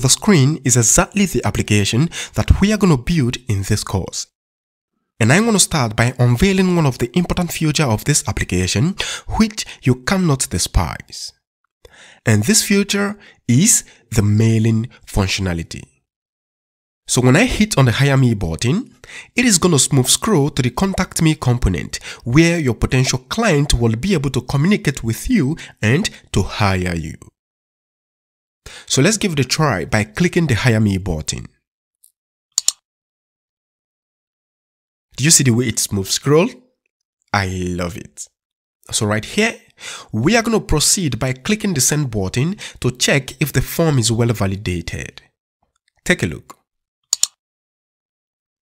the screen is exactly the application that we are going to build in this course. And I'm going to start by unveiling one of the important features of this application which you cannot despise. And this feature is the mailing functionality. So when I hit on the Hire Me button, it is going to smooth scroll to the Contact Me component where your potential client will be able to communicate with you and to hire you. So let's give it a try by clicking the Hire Me button. Do you see the way it smooth scroll? I love it. So right here, we are going to proceed by clicking the send button to check if the form is well validated. Take a look.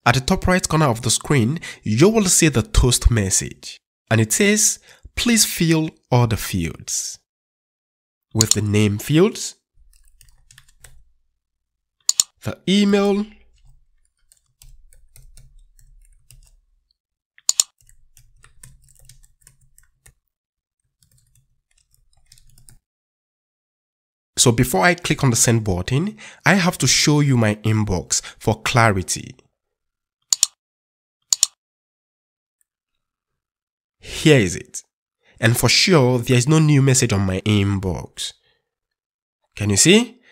At the top right corner of the screen, you will see the toast message and it says, please fill all the fields. With the name fields, the email, So before I click on the send button, I have to show you my inbox for clarity. Here is it. And for sure, there is no new message on my inbox. Can you see?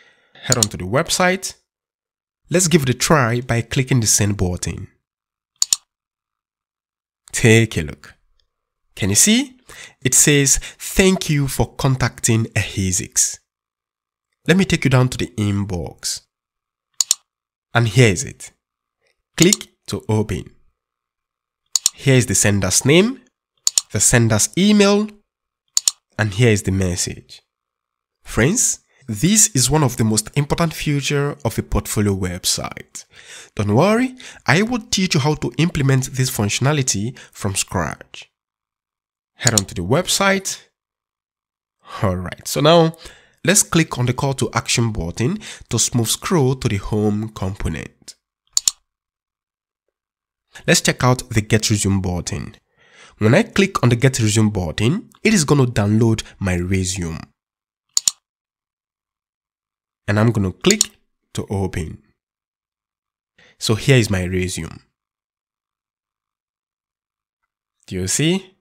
Head on to the website. Let's give it a try by clicking the send button. Take a look. Can you see? It says, thank you for contacting Ehizeex. Let me take you down to the inbox. And here is it. Click to open. Here is the sender's name, the sender's email, and here is the message. Friends, this is one of the most important features of a portfolio website. Don't worry, I will teach you how to implement this functionality from scratch. Head on to the website. Alright, so now Let's click on the call to action button to smooth scroll to the home component. Let's check out the get resume button. When I click on the get resume button, it is going to download my resume. And I'm going to click to open. So here is my resume. Do you see?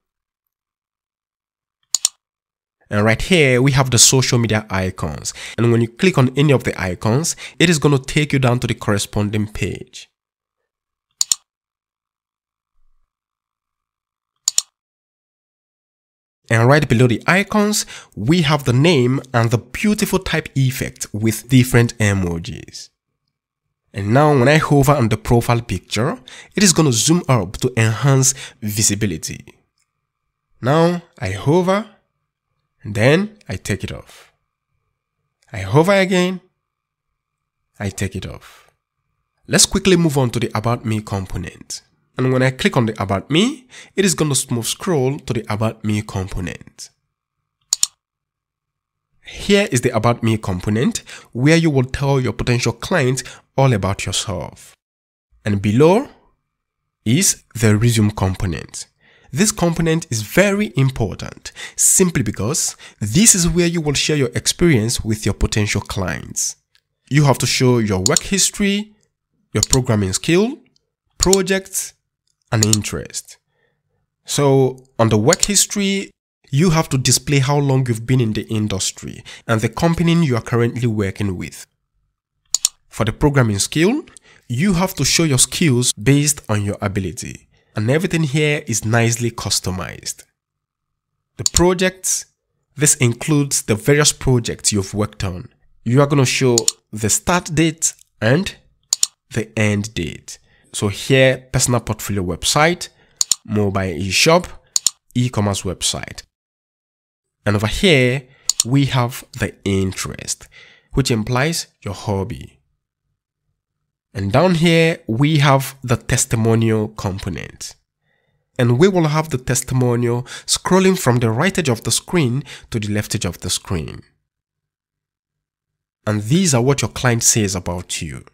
And right here, we have the social media icons. And when you click on any of the icons, it is going to take you down to the corresponding page. And right below the icons, we have the name and the beautiful type effect with different emojis. And now when I hover on the profile picture, it is going to zoom up to enhance visibility. Now I hover and then I take it off. I hover again, I take it off. Let's quickly move on to the About Me component. And when I click on the About Me, it is going to smooth scroll to the About Me component. Here is the About Me component where you will tell your potential client all about yourself. And below is the Resume component. This component is very important simply because this is where you will share your experience with your potential clients. You have to show your work history, your programming skill, projects, and interest. So on the work history, you have to display how long you've been in the industry and the company you are currently working with. For the programming skill, you have to show your skills based on your ability and everything here is nicely customized. The projects, this includes the various projects you've worked on. You are going to show the start date and the end date. So here, personal portfolio website, mobile eShop, e-commerce website. And over here, we have the interest, which implies your hobby. And down here, we have the testimonial component. And we will have the testimonial scrolling from the right edge of the screen to the left edge of the screen. And these are what your client says about you.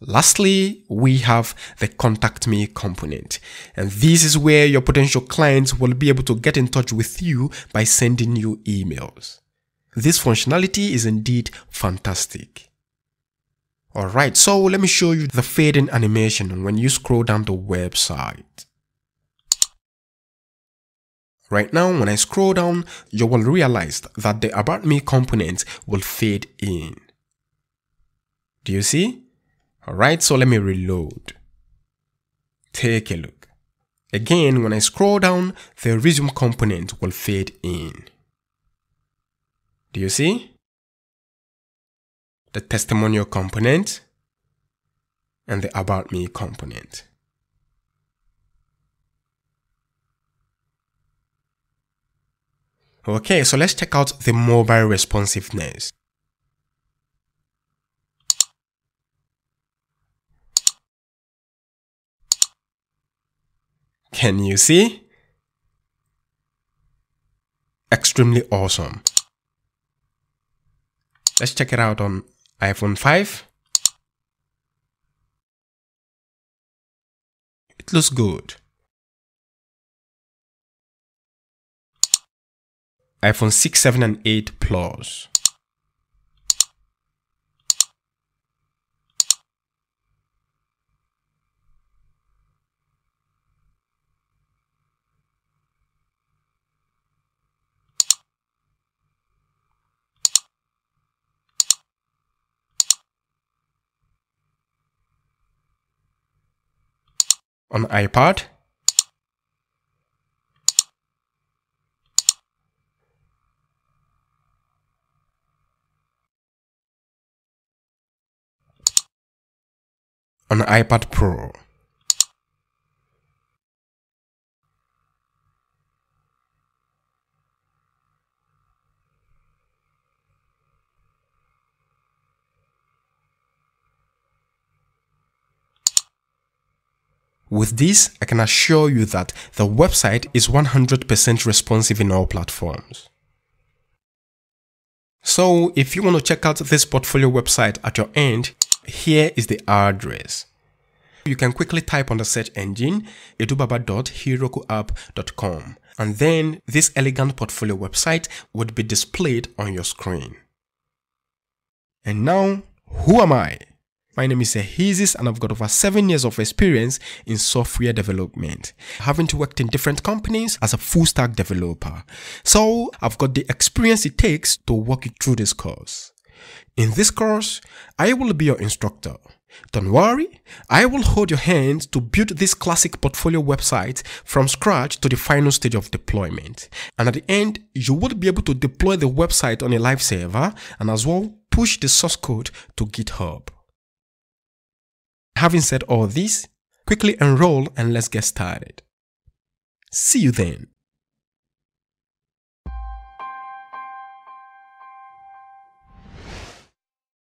Lastly, we have the contact me component. And this is where your potential clients will be able to get in touch with you by sending you emails. This functionality is indeed fantastic. Alright, so let me show you the fading animation when you scroll down the website. Right now, when I scroll down, you will realize that the About Me component will fade in. Do you see? Alright, so let me reload. Take a look. Again, when I scroll down, the resume component will fade in. Do you see? The testimonial component and the about me component. Okay, so let's check out the mobile responsiveness. Can you see? Extremely awesome. Let's check it out on iPhone 5. It looks good. iPhone 6, 7 and 8 Plus. On iPad. On iPad Pro. With this, I can assure you that the website is 100% responsive in all platforms. So if you want to check out this portfolio website at your end, here is the address. You can quickly type on the search engine edubaba.herokuapp.com and then this elegant portfolio website would be displayed on your screen. And now, who am I? My name is Ehizeex and I've got over 7 years of experience in software development, having worked in different companies as a full stack developer. So I've got the experience it takes to walk you through this course. In this course, I will be your instructor. Don't worry, I will hold your hand to build this classic portfolio website from scratch to the final stage of deployment. And at the end, you will be able to deploy the website on a live server and as well push the source code to GitHub. Having said all this, quickly enroll and let's get started. See you then.